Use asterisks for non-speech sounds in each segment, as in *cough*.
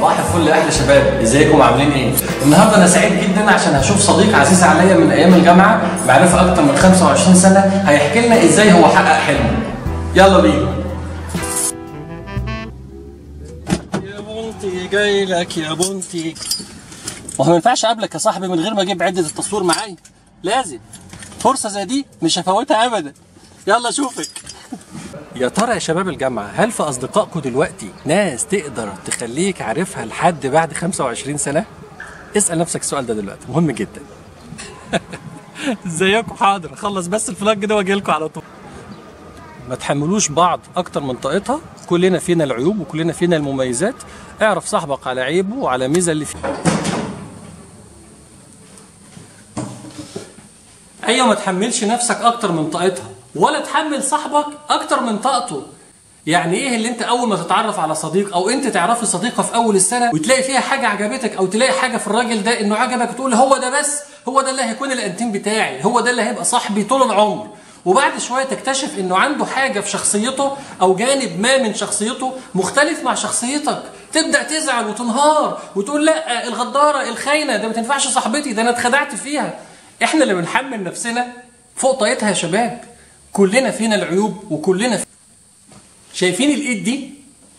صباح الفل يا أحلى شباب. إزيكم؟ عاملين إيه؟ النهارده أنا سعيد جدا عشان هشوف صديق عزيز عليا من أيام الجامعة معرفه أكتر من 25 سنة. هيحكي لنا إزاي هو حقق حلمه. يلا بينا. يا بنتي جاي لك يا بنتي. ما هو ما ينفعش أقابلك يا صاحبي من غير ما أجيب عدة التصوير معايا. لازم. فرصة زي دي مش هفوتها ابدا. يلا اشوفك يا ترى يا شباب الجامعة هل في أصدقائكم دلوقتي ناس تقدر تخليك عارفها لحد بعد 25 سنة؟ اسأل نفسك السؤال ده دلوقتي مهم جدا. *laughs* إزيكم؟ حاضر خلص بس الفلاج ده واجي لكم على طول. ما تحملوش بعض أكتر من طاقتها كلنا فينا العيوب وكلنا فينا المميزات. اعرف صاحبك على عيبه وعلى ميزة اللي فيه. أيوه ما تحملش نفسك أكتر من طاقتها. ولا تحمل صاحبك أكتر من طاقته. يعني إيه اللي أنت أول ما تتعرف على صديق أو أنت تعرفي صديقة في أول السنة وتلاقي فيها حاجة عجبتك أو تلاقي حاجة في الراجل ده إنه عجبك تقول هو ده بس هو ده اللي هيكون الانتيم بتاعي هو ده اللي هيبقى صاحبي طول العمر. وبعد شوية تكتشف إنه عنده حاجة في شخصيته أو جانب ما من شخصيته مختلف مع شخصيتك. تبدأ تزعل وتنهار وتقول لأ الغدارة الخاينة ده ما تنفعش صاحبتي ده أنا اتخدعت فيها. إحنا اللي بنحمل نفسنا فوق طاقتها يا شباب. كلنا فينا العيوب وكلنا في... شايفين الإيد دي؟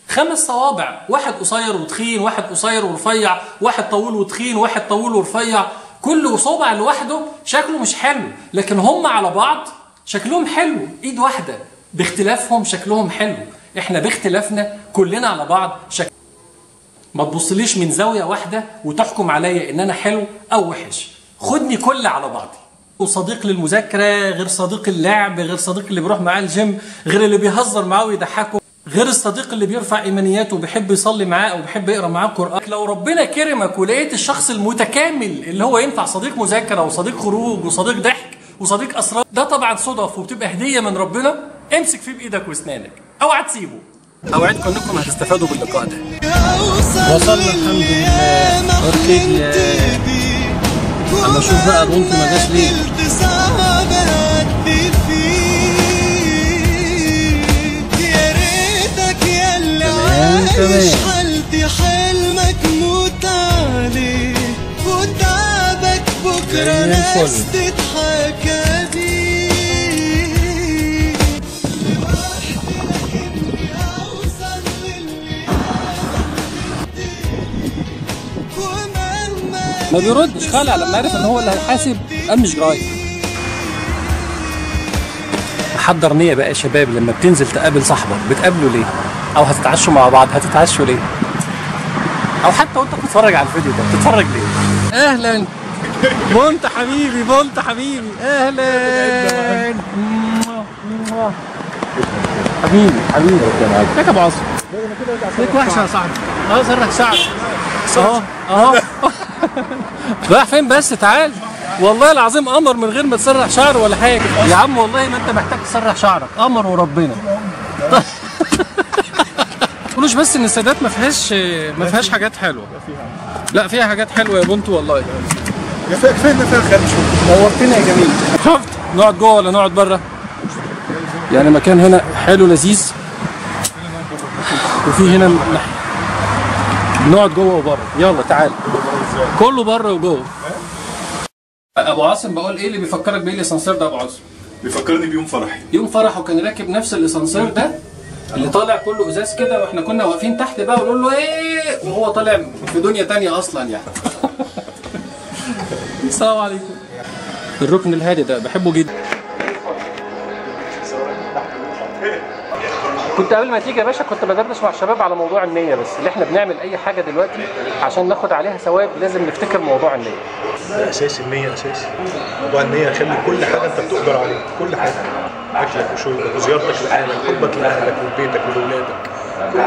خمس صوابع. واحد قصير وتخين واحد قصير ورفيع واحد طويل وتخين واحد طويل ورفيع. كل صوبع لوحده شكله مش حلو لكن هم على بعض شكلهم حلو. إيد واحدة. باختلافهم شكلهم حلو. إحنا باختلافنا كلنا على بعض شكل ما تبصليش من زاوية واحدة وتحكم عليا إن أنا حلو أو وحش. خدني كل على بعضي. وصديق للمذاكرة غير صديق اللعب غير صديق اللي بيروح معاه الجيم غير اللي بيهزر معاه ويضحكه غير الصديق اللي بيرفع إيمانياته وبيحب يصلي معاه أو بيحب يقرأ معاه قرآن. لو ربنا كرمك ولقيت الشخص المتكامل اللي هو ينفع صديق مذاكرة وصديق خروج وصديق ضحك وصديق أسرار ده طبعا صدف وبتبقى هدية من ربنا امسك فيه بإيدك وأسنانك. أوعى تسيبه. أوعدكم إنكم هتستفادوا باللقاء ده. وصلنا الحمد لله. اركيديا أما أشوف بقى الونت ما جاش ليه؟ تمام تمام. حالتي حلمك موت عليه وتعبك بكرة زي ناس. تضحك عليه وأحلى أوصل للي ما بيردش خلع لما عرف إن هو اللي هيحاسب قام مش جاي. حضر نية بقى يا شباب لما بتنزل تقابل صاحبك بتقابله ليه؟ أو هتتعشوا مع بعض هتتعشوا ليه؟ أو حتى وأنت بتتفرج على الفيديو ده بتتفرج ليه؟ أهلا. بونت حبيبي بونت حبيبي. أهلا. حبيبي حبيبي. ازيك يا ابو عاصم ازيك وحشة يا صاحبي. آه سرك شعر أهو. أهو. رايح فين بس؟ تعال. والله العظيم قمر من غير ما تسرح شعر ولا حاجة. يا عم والله ما انت محتاج تسرح شعرك. قمر وربنا. *laughs* تقولوش بس إن السادات ما فيهاش ما فيهاش حاجات حلوة. لا فيها حاجات حلوة يا بنت والله. كفايه كفاية إن فيها نورتنا يا جميل. شفت؟ نقعد جوه ولا نقعد بره؟ يعني مكان هنا حلو لذيذ. وفي هنا نقعد جوه وبره. يلا تعال. كله بره وجوه. أبو عاصم بقول إيه اللي بيفكرك بايه الإسانسير ده يا أبو عاصم؟ بيفكرني بيوم فرحي. يوم فرحه كان راكب نفس الإسانسير ده اللي طالع كله إزاز كده وإحنا كنا واقفين تحت بقى ونقول له إيه؟ وهو طالع في دنيا تانية أصلا يعني. السلام عليكم. الركن الهادي ده بحبه جدا. كنت قبل ما تيجي يا باشا كنت بدردش مع الشباب على موضوع النية بس. اللي إحنا بنعمل أي حاجة دلوقتي عشان ناخد عليها ثواب لازم نفتكر موضوع النية. ده أساسي النية أساسي. موضوع النية يخلي كل حاجة أنت بتقدر عليها كل حاجة. أكلك وشربك وزيارتك لأهلك حبك لأهلك ولبيتك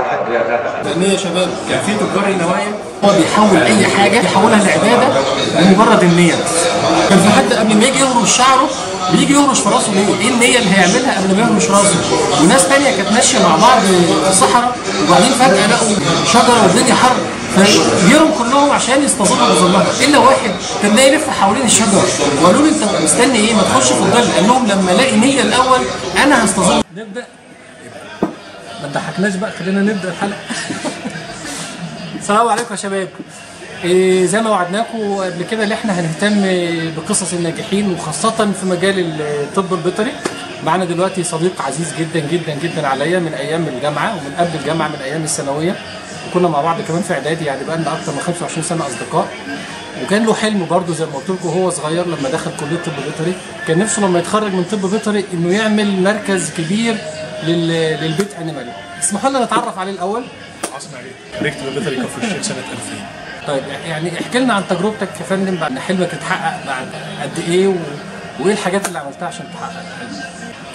حاجة. النية يا شباب كان في تجار النوايا هو بيحول أي حاجة يحولها لعبادة لمجرد النية. بس كان في حد قبل ما يجي يهرش شعره بيجي يهرش في راسه ليه؟ إيه النية اللي هيعملها قبل ما يهرش راسه؟ وناس تانية كانت ماشية مع بعض في الصحراء وبعدين فجأة لقوا شجرة والدنيا حر. فجيرهم كلهم عشان يستظلوا بظلها إلا واحد كان ده يلف حوالين الشجرة. وقالوا له أنت مستني إيه؟ ما تخش في الظل. قال لهم لما ألاقي نية الأول أنا هستظل نبدأ. ما تضحكناش بقى خلينا نبدأ الحلقة. *laughs* السلام عليكم يا شباب. زي ما وعدناكم قبل كده اللي إحنا هنهتم بقصص الناجحين وخاصة في مجال الطب البيطري. معانا دلوقتي صديق عزيز جدا جدا جدا عليا من أيام الجامعة ومن قبل الجامعة من أيام الثانوية. وكنا مع بعض كمان في إعدادي يعني بقى لنا أكتر من 25 سنة أصدقاء. وكان له حلم برضه زي ما قلت لكم وهو صغير لما دخل كلية طب بيطري. كان نفسه لما يتخرج من طب بيطري إنه يعمل مركز كبير لل... للبيت انيمال اسمحوا لنا نتعرف عليه الأول. عاصم عليك خريجت بيطري كفر الشيخ سنة 2000 طيب يعني احكي لنا عن تجربتك يا فندم بعد حلمك اتحقق بعد قد إيه و... وايه الحاجات اللي عملتها عشان تحقق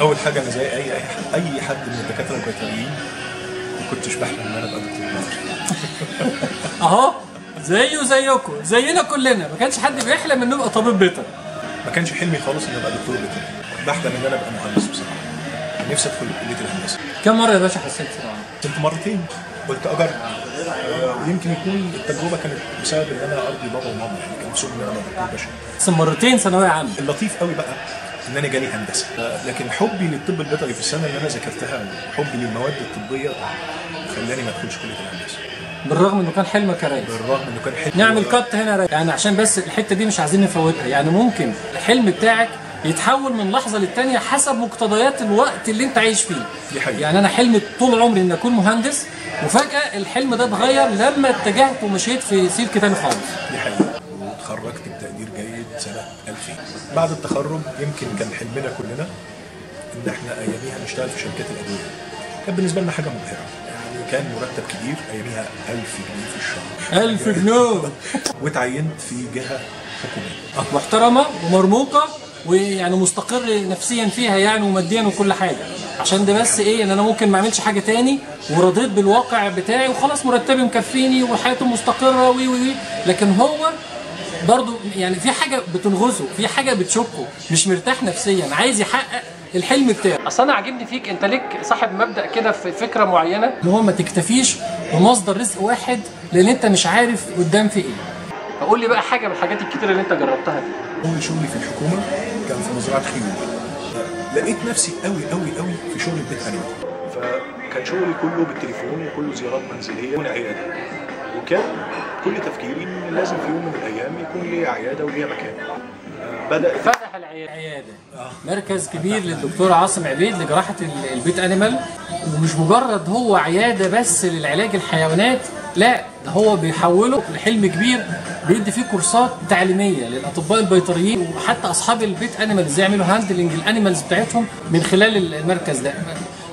أول حاجة أنا زي اي اي حد, أي حد من الدكاترة البيطريين ما كنتش بحلم إن أنا أبقى دكتور *laughs* أهو زيه زيكم زينا كلنا. ما كانش حد بيحلم إنه يبقى طبيب بيطري. ما كانش حلمي خالص ان أبقى دكتور بيطري. بحلم إن أنا أبقى مهندس بصراحة. نفسي أدخل كلية الهندسة. كم مرة يا باشا حسيت كنت مرتين. قلت أجرب. ويمكن يكون التجربة كانت بسبب إن أنا أرضي بابا وماما يعني كان نفسهم إن أنا دكتور بشري بس مرتين ثانوية عامة. اللطيف قوي بقى إن أنا جالي هندسة. لكن حبي للطب البيطري في السنة اللي أنا ذاكرتها وحبي للمواد الطبية خلاني ما أدخلش كلية الهندسة. بالرغم إنه كان حلمك يا ريس بالرغم إنه كان حلم نعمل كات هنا يا ريس. يعني عشان بس الحتة دي مش عايزين نفوتها. يعني ممكن الحلم بتاعك يتحول من لحظة للتانية حسب مقتضيات الوقت اللي انت عايش فيه. دي حقيقة. يعني أنا حلمي طول عمري ان أكون مهندس وفجأة الحلم ده اتغير لما اتجهت ومشيت في سلك تاني خالص. دي حقيقة. واتخرجت بتقدير جيد سنة 2000 بعد التخرج يمكن كان حلمنا كلنا إن إحنا أياميها نشتغل في شركات الأدوية. كان بالنسبة لنا حاجة مبهرة. يعني كان مرتب كبير أياميها 1000 جنيه في الشهر. ألف جنيه. *laughs* واتعينت في جهة حكومية. محترمة ومرموقة ويعني مستقر نفسيا فيها يعني وماديا وكل حاجة. عشان ده بس إيه إن أنا ممكن ما أعملش حاجة تاني ورضيت بالواقع بتاعي وخلاص مرتبي مكفيني وحياته مستقرة وي وي لكن هو برضو يعني في حاجة بتنغزه في حاجة بتشكه مش مرتاح نفسيا عايز يحقق الحلم بتاعه. أصل أنا عاجبني فيك أنت ليك صاحب مبدأ كده في فكرة معينة؟ إن هو ما تكتفيش بمصدر رزق واحد لأن أنت مش عارف قدام في إيه. فقول لي بقى حاجة من الحاجات الكتيرة اللي أنت جربتها دي. اول شغلي في الحكومة كان في مزرعة خيول لقيت نفسي قوي قوي قوي في شغل البيت انيمال فكان شغلي كله بالتليفون وكله زيارات منزلية وعياده وكان كل تفكيري إن لازم في يوم من الأيام يكون لي عيادة وليها مكان. آه، بدأ فتح العياده مركز كبير للدكتور عاصم عبيد لجراحة ال- البيت أنيمال. ومش مجرد هو عيادة بس للعلاج الحيوانات لا ده هو بيحوله لحلم كبير بيدي فيه كورسات تعليمية للأطباء البيطريين وحتى أصحاب ال pet animal إزاي يعملوا handling ال animals بتاعتهم من خلال المركز ده.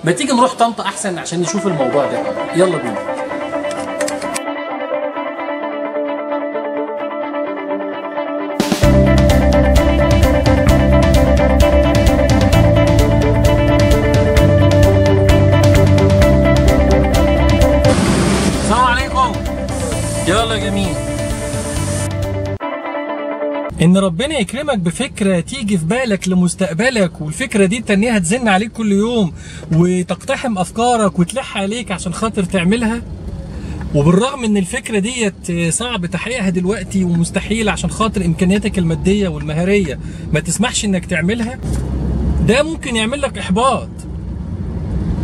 ما تيجي نروح طنطا أحسن عشان نشوف الموضوع ده. يلا بينا. إن ربنا يكرمك بفكرة تيجي في بالك لمستقبلك والفكرة دي تنيها تزن عليك كل يوم وتقتحم أفكارك وتلح عليك عشان خاطر تعملها. وبالرغم إن الفكرة ديت صعب تحقيقها دلوقتي ومستحيل عشان خاطر إمكانياتك المادية والمهارية ما تسمحش إنك تعملها ده ممكن يعمل لك إحباط.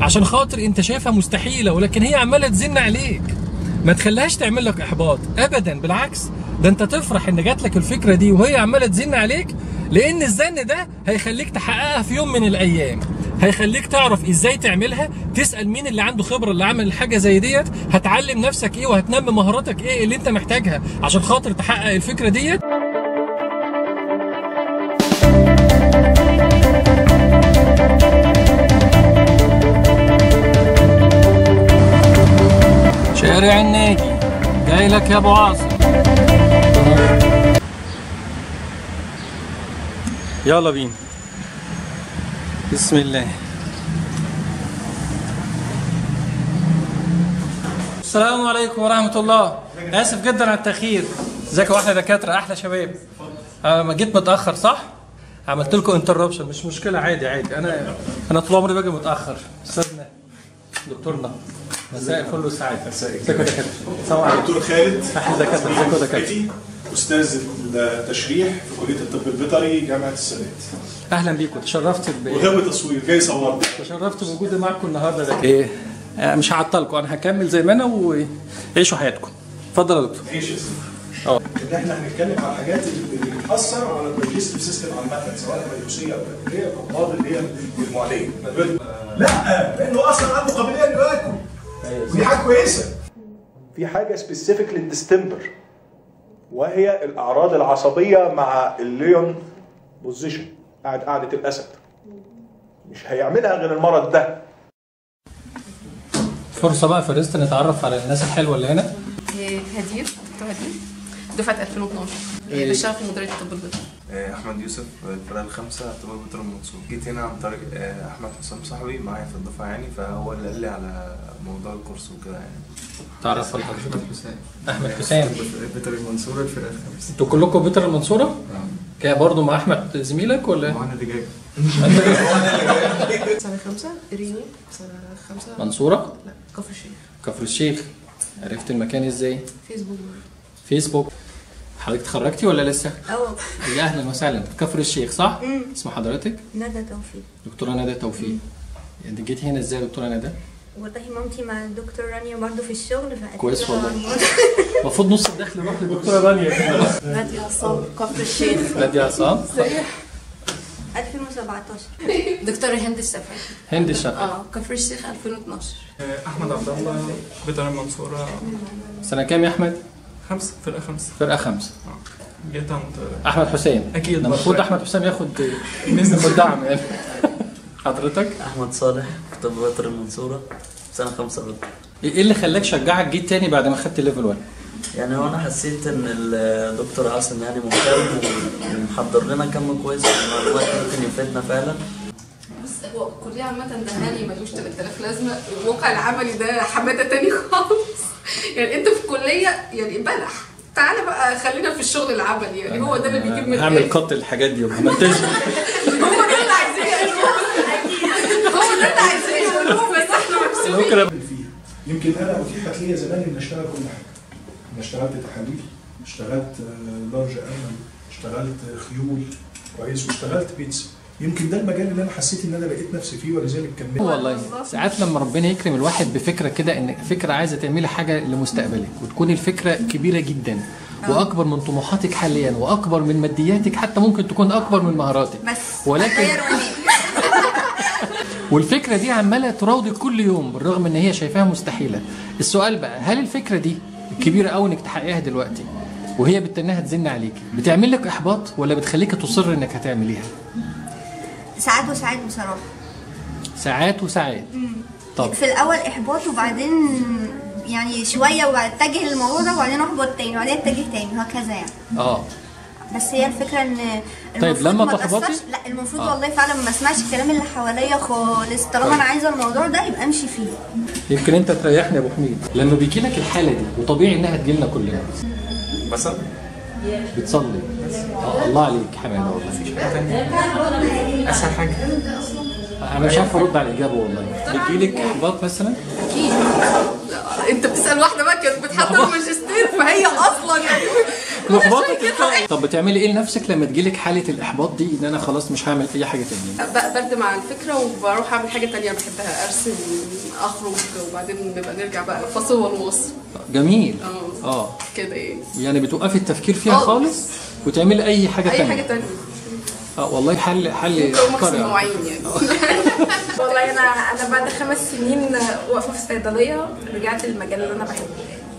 عشان خاطر أنت شايفها مستحيلة ولكن هي عمالة تزن عليك. ما تخليهاش تعمل لك إحباط. ابدا بالعكس. ده أنت تفرح إن جات لك الفكرة دي وهي عمالة تزن عليك لأن الزن ده هيخليك تحققها في يوم من الأيام. هيخليك تعرف إزاي تعملها تسأل مين اللي عنده خبرة اللي عمل الحاجة زي ديت هتعلم نفسك إيه وهتنمي مهاراتك إيه اللي أنت محتاجها عشان خاطر تحقق الفكرة ديت. شارع الناجي جاي لك يا أبو عاصم. يلا بينا. بسم الله. السلام عليكم ورحمة الله. آسف جدا على التأخير. إزيك يا واحدة دكاترة؟ أحلى شباب. أنا ما جيت متأخر صح؟ عملت لكم انتربشن مش مشكلة عادي عادي. أنا أنا طول عمري باجي متأخر. أستاذنا دكتورنا. مساء الفل والسعادة. ازيك يا دكاترة. السلام عليكم دكتور خالد دكاترة ازيك يا فتحي أستاذ التشريح في كلية الطب البيطري جامعة السادات. أهلا بيكم. تشرفت ب... وغاوي تصوير. جاي صورني تشرفت بوجودي معكم النهارده ده إيه؟ مش هعطلكم. أنا هكمل زي ما أنا وعيشوا حياتكم. اتفضل يا دكتور. إيش يا سيدي؟ أه. إن إحنا هنتكلم على الحاجات اللي بتأثر على ال digestive system عامة سواء الفيروسيه أو البكتيريه أو الأمراض اللي هي المعديه لا لأنه أصلا عنده قابليه انه ياكل ودي حاجة كويسة. في حاجة specific لل distemper وهي الأعراض العصبية مع ال lion position قاعد قاعدة الأسد. مش هيعملها غير المرض ده. فرصة بقى في ال rest نتعرف على الناس الحلوة اللي هنا. إيه، هدير دكتور هدير. دفعة 2012 إيه، في مديرية الطب البيطري. آه، أحمد يوسف الفرقه الخامسة اعتبار بطل المنصور جيت هنا عن طريق آه، أحمد حسام صاحبي معايا في الدفعة يعني فهو اللي قال لي على موضوع الكورس وكده يعني. تعرف على حضرتك أحمد حسام. بطل المنصوره الفرقه الخامسه أنتوا كلكم بيتر المنصوره؟ كده برضه مع أحمد زميلك ولا؟ وأنا اللي جاي. *laughs* سنة خمسة ريني سنة خمسة. منصورة؟ لا كفر الشيخ. كفر الشيخ. عرفت المكان إزاي؟ فيسبوك. فيسبوك. حضرتك اتخرجتي ولا لسه؟ آه يا أهلا وسهلا. كفر الشيخ صح؟ اسم حضرتك؟ ندى توفيق. دكتورة ندى توفيق. أنت جيتي هنا إزاي يا دكتورة ندى؟ والله مامتي مع الدكتور رانيا برضه في الشغل فقالت كويس والله. المفروض نص الدخل يروح لدكتورة *laughs* رانيا. نادية عصام كفر الشيخ. نادية عصام. 2017 دكتورة هند السفاح هند الشقة آه كفر الشيخ 2012 أحمد عبد الله بيطري المنصوره سنة كام يا أحمد؟ خمسة؟ فرقة خمسة. فرقة خمسة. جيت عند أحمد حسام أكيد ده المفروض. أحمد حسام ياخد ياخد دعم يعني. *laughs* حضرتك؟ أحمد صالح في طب بيطري المنصورة سنة خمسة برضه. إيه اللي خلاك شجعك جيت تاني بعد ما خدت level 1 يعني هو أنا حسيت إن الدكتور عاصم يعني مهتم ومحضر لنا كم كويس. من المعلومات ممكن يفيدنا فعلا. بص هو الكلية عامة ده هاني ملوش 3000 لازمة. الواقع العملي ده حمادة تاني خالص. *laughs* يعني انت في الكلية يعني بلح. تعالى بقى خلينا في الشغل العملي. يعني هو ده اللي بيجيب من هعمل. قط الحاجات دي ومنتج *laughs* هو ده اللي عايزين يقولوه هو ده اللي عايزين يقولوه بس إحنا مكسوفين فيها يمكن أنا اتيحت لي زمان إن أشتغل كل حاجة. أنا اشتغلت تحاليل اشتغلت آه، لارج أمل اشتغلت خيول كويس واشتغلت بيتزا يمكن ده المجال اللي أنا حسيت إن أنا لقيت نفسي فيه ولذلك كملت. والله ساعات لما ربنا يكرم الواحد بفكرة كده إن فكرة عايزة تعملي حاجة لمستقبلك وتكون الفكرة كبيرة جدا وأكبر من طموحاتك حاليا وأكبر من مادياتك حتى ممكن تكون أكبر من مهاراتك. بس ولكن *laughs* والفكرة دي عمالة تراودك كل يوم بالرغم إن هي شايفاها مستحيلة. السؤال بقى هل الفكرة دي كبيرة قوي إنك تحققيها دلوقتي وهي بالتنها تزن عليكي بتعمل لك إحباط ولا بتخليك تصر إنك هتعمليها؟ ساعات وساعات بصراحة. ساعات وساعات. طب. في الأول إحباط وبعدين يعني شوية وبعد اتجه للموضوع ده وبعدين احبط تاني وبعدين أتجه تاني وهكذا يعني. آه. بس هي الفكرة إن طيب المفروض لما ما تحبطي؟ لا المفروض آه. والله فعلا ما اسمعش الكلام اللي حواليا خالص. طالما أنا عايزة الموضوع ده يبقى أمشي فيه. يمكن أنت تريحني يا أبو حميد. لما بيجي لك الحالة دي وطبيعي إنها تجيلنا كلنا. مثلا؟ بتصلي. الله عليك حماده والله أسهل حاجة. أنا مش عارف أرد على الإجابة والله. بيجي لك إحباط مثلا؟ أكيد. أنت بتسأل واحدة بقى كانت بتحضر ماجستير فهي أصلا يعني. محبطه كده طب بتعملي إيه لنفسك لما تجيلك حالة الإحباط دي إن أنا خلاص مش هعمل أي حاجة تانية؟ ب- بردم على الفكرة وبروح أعمل حاجة تانية بحبها أرسم أخرج وبعدين نبقى نرجع بقى فاصل ونواصل جميل. آه. آه. كده إيه يعني بتوقفي التفكير فيها خالص. خالص وتعملي أي حاجة أي تانية. حاجة تانية. آه والله حل حل. مواعين يعني. *laughs* والله أنا أنا بعد خمس سنين واقفة في الصيدلية رجعت للمجال اللي أنا بحبه.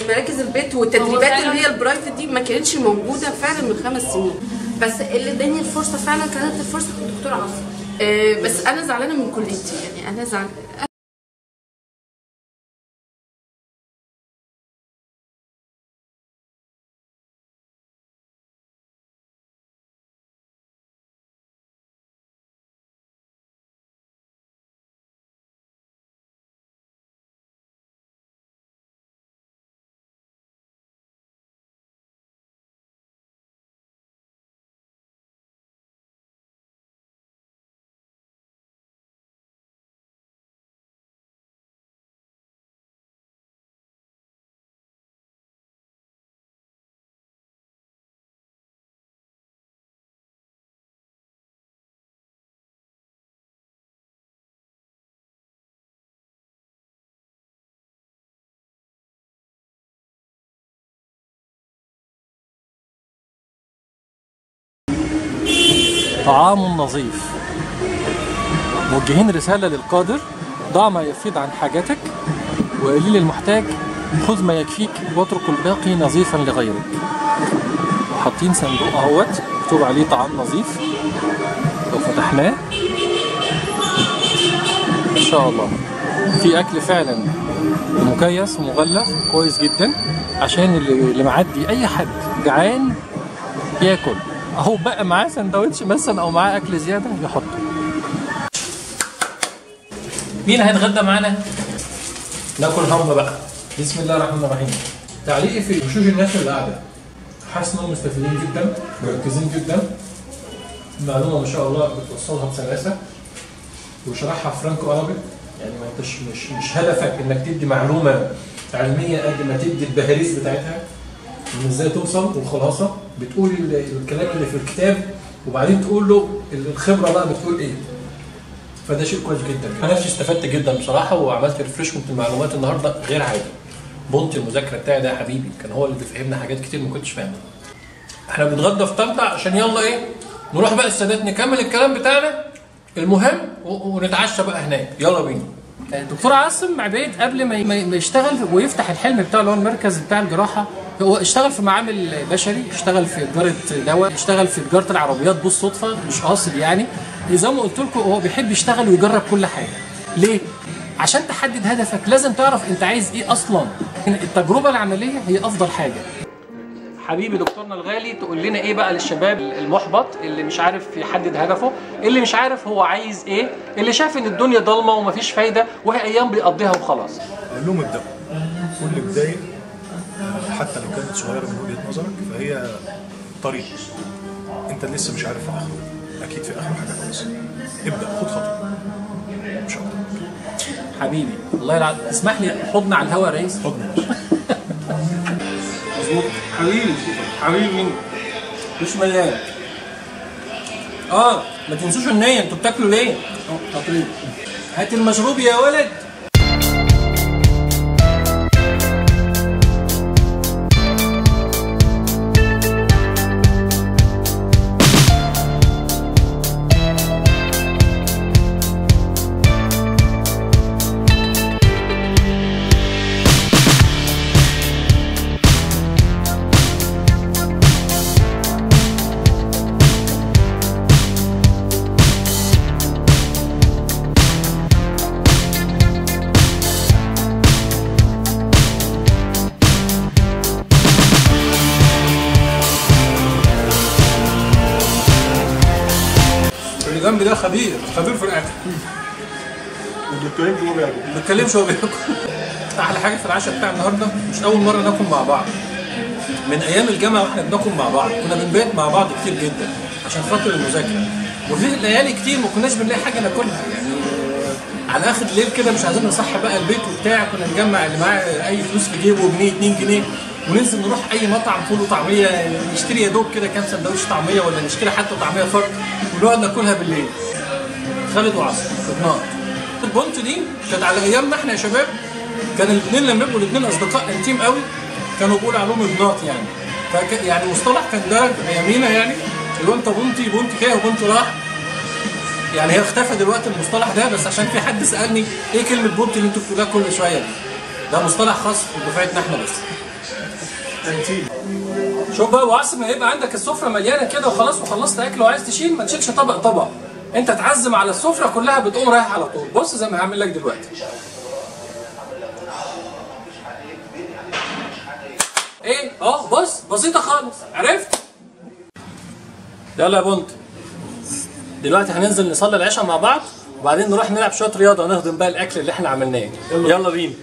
مراكز البيت والتدريبات اللي هي البرايفت دي ما كانتش موجودة فعلا من خمس سنين. بس اللي اداني الفرصة فعلا كانت الفرصة الدكتور عاصم. آه، بس أنا زعلانة من كليتي. يعني أنا زعلانه طعام نظيف. موجهين رسالة للقادر. ضع ما يفيض عن حاجتك. وقليل المحتاج. خذ ما يكفيك واترك الباقي نظيفا لغيرك. وحاطين صندوق أهوت. مكتوب عليه طعام نظيف. لو فتحناه. إن شاء الله. في أكل فعلا مكيس ومغلف كويس جدا. عشان اللي معدي أي حد جعان ياكل. أهو بقى معاه سندوتش مثلا أو معاه أكل زيادة يحطه مين هيتغدى معانا؟ ناكل هم بقى. بسم الله الرحمن الرحيم. تعليقي في وشوش الناس اللي قاعدة حاسس إنهم مستفيدين جدا مركزين جدا. المعلومه ما شاء الله بتوصلها بسلاسة. وشرحها فرانكو أرابي. يعني ما انتش مش مش هدفك إنك تدي معلومة علمية قد ما تدي البهاريز بتاعتها. إن إزاي توصل والخلاصة. بتقول ال- الكلام اللي في الكتاب وبعدين تقول له الخبرة بقى بتقول إيه. فده شيء كويس جدا. أنا نفسي استفدت جدا بصراحة وعملت refreshment المعلومات النهارده غير عادي. بونت المذاكرة بتاعي ده يا حبيبي كان هو اللي بيفهمنا حاجات كتير ما كنتش فاهمها. إحنا بنتغدى في طنطا عشان يلا إيه نروح بقى السادات نكمل الكلام بتاعنا. المهم ونتعشى بقى هناك. يلا بينا. دكتور عاصم عبيد قبل ما ما ما يشتغل ويفتح الحلم بتاعه اللي هو المركز بتاع الجراحة هو اشتغل في معامل بشري اشتغل في تجارة دواء اشتغل في تجارة العربيات بالصدفه مش قاصد يعني. زي ما قلت لكم هو بيحب يشتغل ويجرب كل حاجة. ليه؟ عشان تحدد هدفك. لازم تعرف انت عايز إيه أصلا. التجربة العملية هي أفضل حاجة. حبيبي دكتورنا الغالي تقول لنا إيه بقى للشباب المحبط اللي مش عارف يحدد هدفه اللي مش عارف هو عايز إيه اللي شايف ان الدنيا ضلمة ومفيش فايدة وهي أيام بيقضيها وخلاص. قول لهم ابدأوا كل بداية حتى لو كانت صغيرة من وجهة نظرك فهي طريق. انت لسه مش عارف في اخره. أكيد في اخره حاجة كويسة. ابدأ خد خطوة. مش أكتر حبيبي الله يلعن اسمح لي حضن على الهوا يا ريس. حضن مظبوط. حبيبي حبيبي مين مش مليان. آه ما تنسوش النية. أنتوا بتاكلوا ليه؟ آه تطريق هات المشروب يا ولد. بيتكلمش وهو بياكل أحلى حاجة في العشاء بتاع النهارده مش أول مرة ناكل مع بعض. من أيام الجامعة وإحنا بناكل مع بعض كنا بنبات مع بعض كتير جدا عشان خاطر المذاكرة. وفي ليالي كتير ما كناش بنلاقي حاجة ناكلها يعني على آخر الليل كده مش عايزين نصحي بقى البيت وبتاع كنا نجمع اللي معاه أي فلوس في جيبه جنيه 2 جنيه وننزل نروح أي مطعم فول وطعمية نشتري يا دوب كده كام سندوتش طعمية ولا نشتري حتى طعمية فرد ونقعد ناكلها بالليل. خالد وعصر في النار البونت دي كانت على أيامنا إحنا يا شباب. كان الاثنين لما يبقوا الاثنين أصدقاء انتيم قوي كانوا بيقولوا عليهم البناط يعني. فك يعني مصطلح كان ده ايامينا يعني. اللي هو أنت بونتي بونتي كده وبونتي راح. يعني هي اختفى دلوقتي المصطلح ده بس عشان في حد سألني إيه كلمة بونتي اللي أنتوا بتقولوها كل شوية دي؟ ده مصطلح خاص بدفعتنا إحنا بس. انتيم شوف بقى وعصر ما يبقى عندك السفرة مليانة كده وخلاص وخلصت أكل وعايز تشيل ما تشيلش طبق طبق. انت تعزم على السفرة كلها بتقوم رايح على طول. بص زي ما هعمل لك دلوقتي. إيه؟ آه بص بسيطة خالص. عرفت؟ يلا يا بنت. دلوقتي هننزل نصلي العشاء مع بعض وبعدين نروح نلعب شوية رياضة نهضم بقى الأكل اللي إحنا عملناه. يلا, يلا بينا.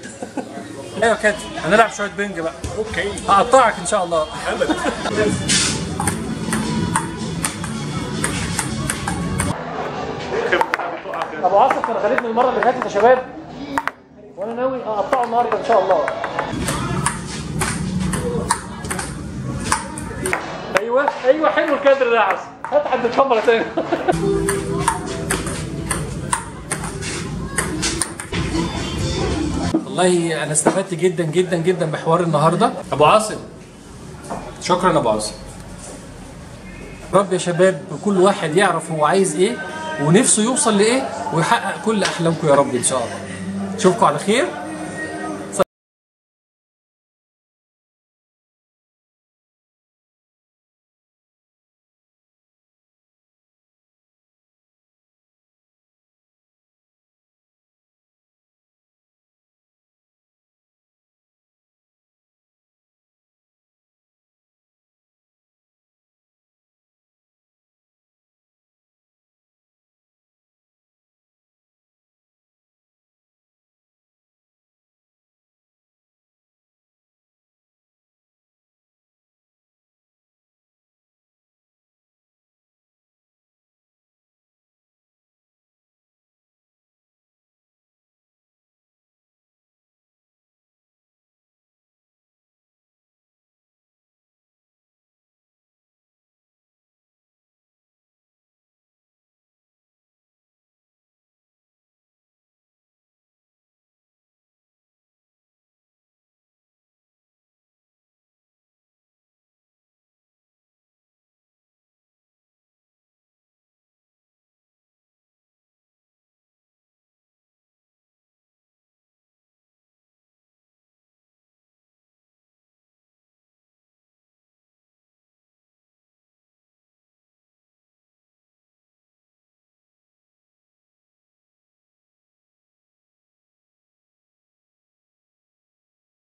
أيوه كده هنلعب شوية بنج بقى. أوكي. هقطعك إن شاء الله. أبو عاصف كان غالبني المرة اللي فاتت يا شباب. وأنا ناوي أقطعه النهارده إن شاء الله. أيوه أيوه حلو الكادر ده يا عاصف. هات حد الكاميرا تاني. والله أنا استفدت جدا جدا جدا بحوار النهارده. أبو عاصم شكرا أبو عاصم رب يا شباب كل واحد يعرف هو عايز إيه. ونفسه يوصل لإيه؟ ويحقق كل أحلامكم يا رب إن شاء الله. أشوفكم على خير.